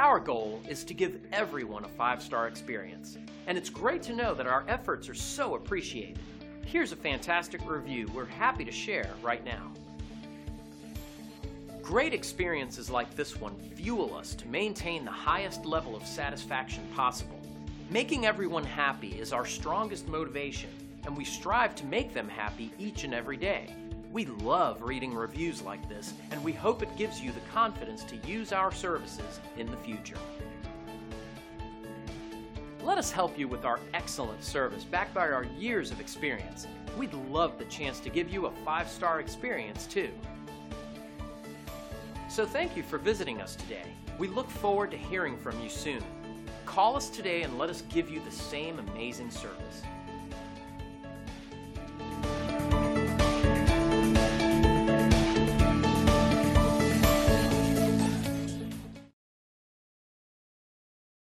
Our goal is to give everyone a five star experience, and it's great to know that our efforts are so appreciated. Here's a fantastic review we're happy to share right now. Great experiences like this one fuel us to maintain the highest level of satisfaction possible. Making everyone happy is our strongest motivation, and we strive to make them happy each and every day. We love reading reviews like this, and we hope it gives you the confidence to use our services in the future. Let us help you with our excellent service backed by our years of experience. We'd love the chance to give you a five star experience too. So thank you for visiting us today. We look forward to hearing from you soon. Call us today and let us give you the same amazing service.